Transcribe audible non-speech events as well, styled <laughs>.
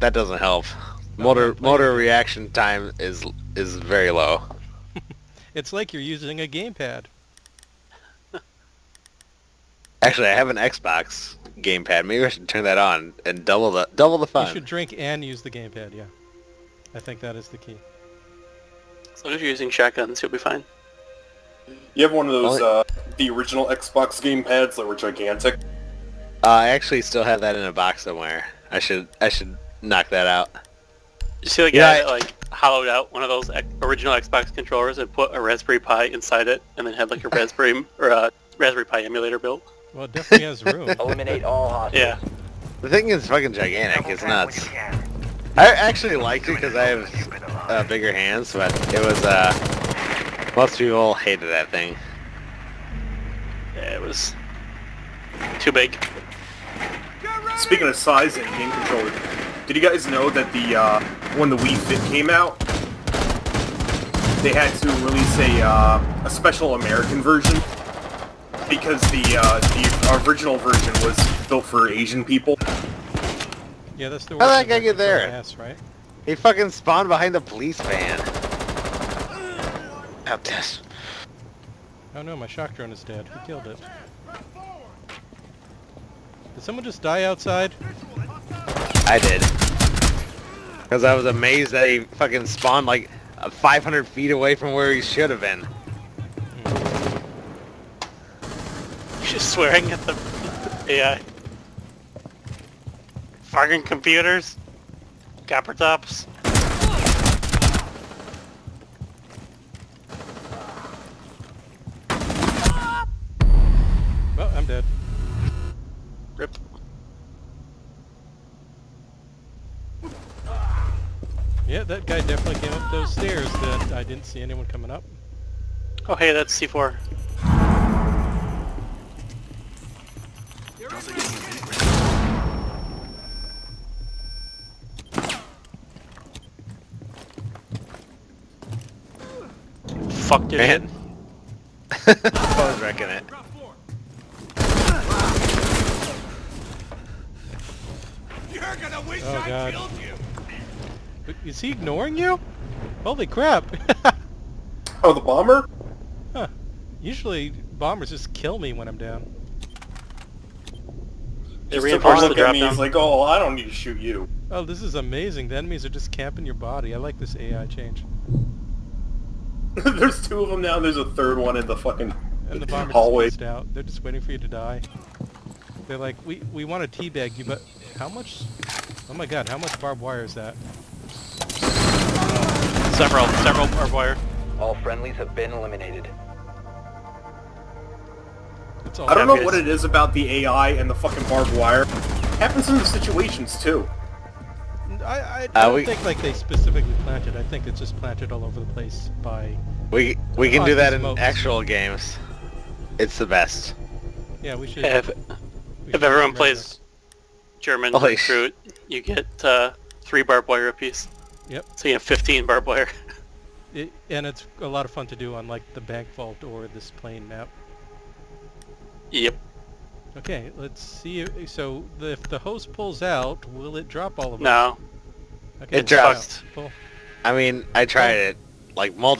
that doesn't help. Motor motor reaction time is is very low. <laughs> It's like you're using a gamepad. <laughs> Actually, I have an Xbox gamepad. Maybe I should turn that on and double the double the fun. You should drink and use the gamepad, yeah. I think that is the key. As long as you're using shotguns, you'll be fine. You have one of those, Only- uh, the original Xbox gamepads that were gigantic. Uh, I actually still have that in a box somewhere. I should I should knock that out. You see the guy Yeah, I- that like hollowed out one of those original Xbox controllers and put a Raspberry Pi inside it, and then had like a Raspberry or a Raspberry Pi emulator built. Well, it definitely has room. <laughs> Eliminate all hostiles. Yeah. The thing is fucking gigantic. It's nuts. I actually liked it because I have uh, bigger hands, but it was uh most people hated that thing. Yeah, it was too big. Speaking of size and game controller, did you guys know that the uh, when the Wii Fit came out, they had to release a uh, a special American version because the uh, the original version was built for Asian people. Yeah, that's the How'd that worst guy get there? Ass, right? He fucking spawned behind the police van. Help this. Oh no, my shock drone is dead. Who killed it? Did someone just die outside? I did. Because I was amazed that he fucking spawned like uh, 500 feet away from where he should have been. <laughs> Just swearing at the AI. Fucking computers. Copper tops. Oh, I'm dead. Rip. Yeah, that guy definitely came up those stairs that I didn't see anyone coming up. Oh hey, that's C4. Fucked your Man. head. <laughs> I was wrecking it. You're gonna wish oh, god. But Is he ignoring you? Holy crap! <laughs> Oh, the bomber? huh. Usually bombers just kill me when I'm down. They Just took a reinforced the look drop me. down. He's like, oh, I don't need to shoot you. Oh, this is amazing. The enemies are just camping your body. I like this AI change. <laughs> There's two of them now. There's a third one in the fucking And the bombers hallway. just out. They're just waiting for you to die. They're like, we we want to teabag you, but how much? Oh my god, how much barbed wire is that? Several, several barbed wire. All friendlies have been eliminated. It's all I don't know guys. what it is about the AI and the fucking barbed wire. Happens in the situations too. I, I Uh, don't we- think like they specifically planted. I think it's just planted all over the place by. We we can do that in Smokes. actual games. It's the best. Yeah, we should. If, we if should everyone plays German Holy recruit, you get uh, three barbed wire apiece. Yep. So you have 15 barbed wire. <laughs> It, and it's a lot of fun to do on like the bank vault or this plane map. yep. Okay, let's see. If, so the, if the host pulls out, will it drop all of them? No. Okay, It pull drops. Pull. I mean, I tried it like multiple